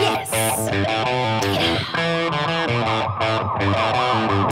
Yes. Yeah.